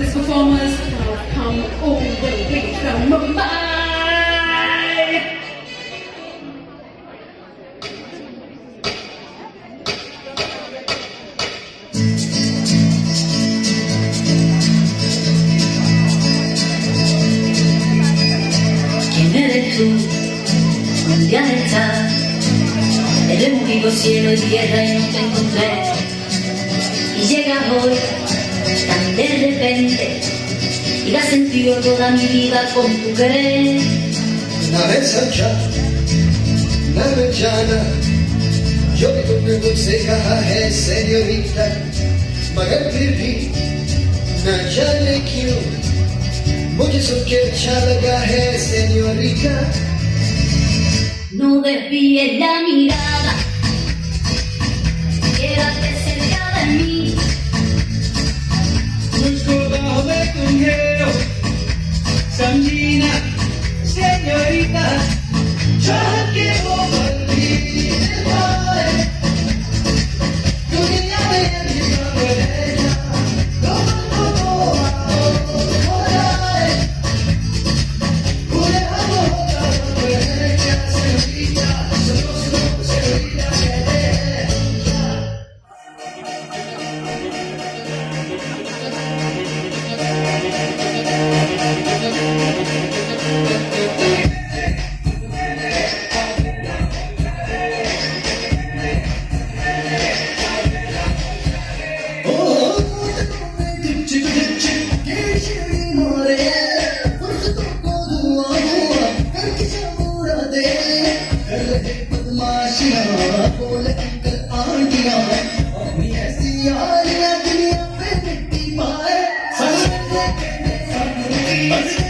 These performers have come all the way. ¿Quién eres tú? ¿Dónde has estado? He movido cielo y tierra y no te encontré. Y llegas hoy tan de repente y la sentido toda mi vida con tu querer. Nave sancha, nave llana, yo que tú me aconsejas, señorita, magar pirri, na llane kiu, mucho so que chalaga, señorita. No desvíes la mirada. Please.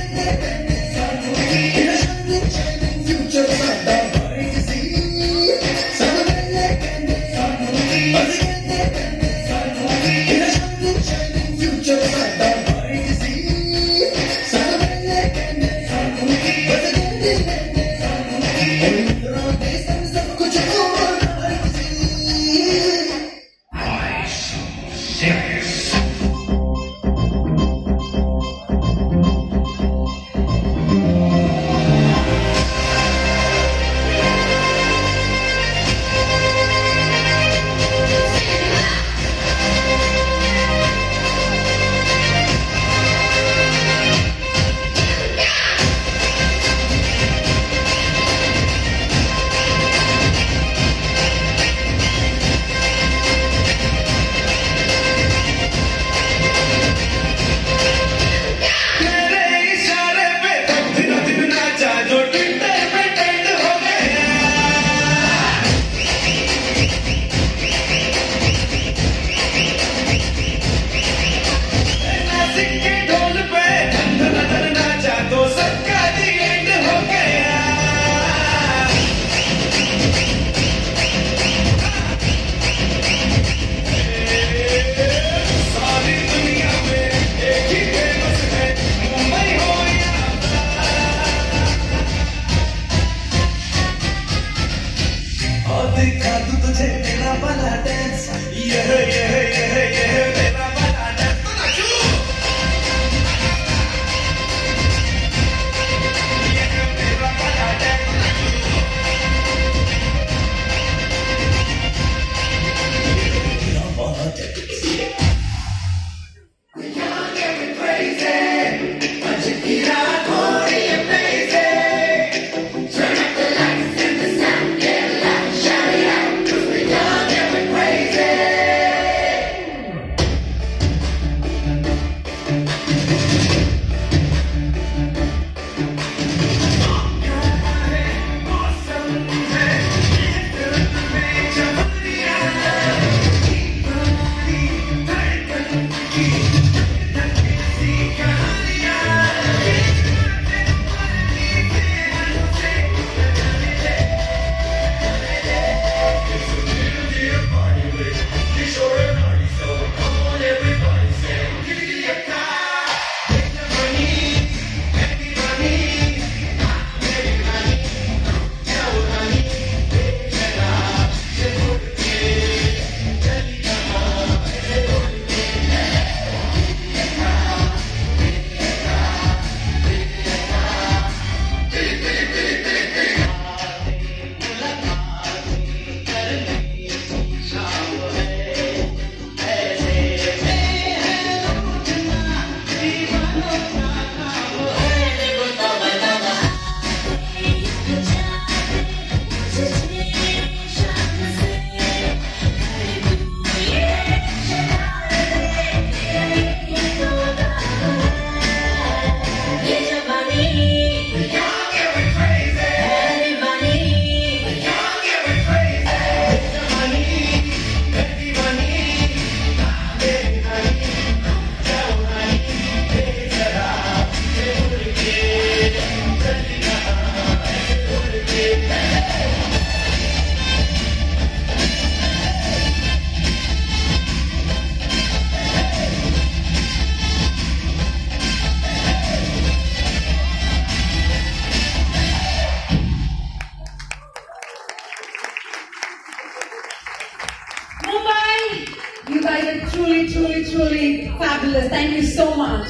Guys are truly, truly, truly fabulous. Thank you so much.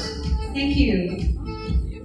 Thank you.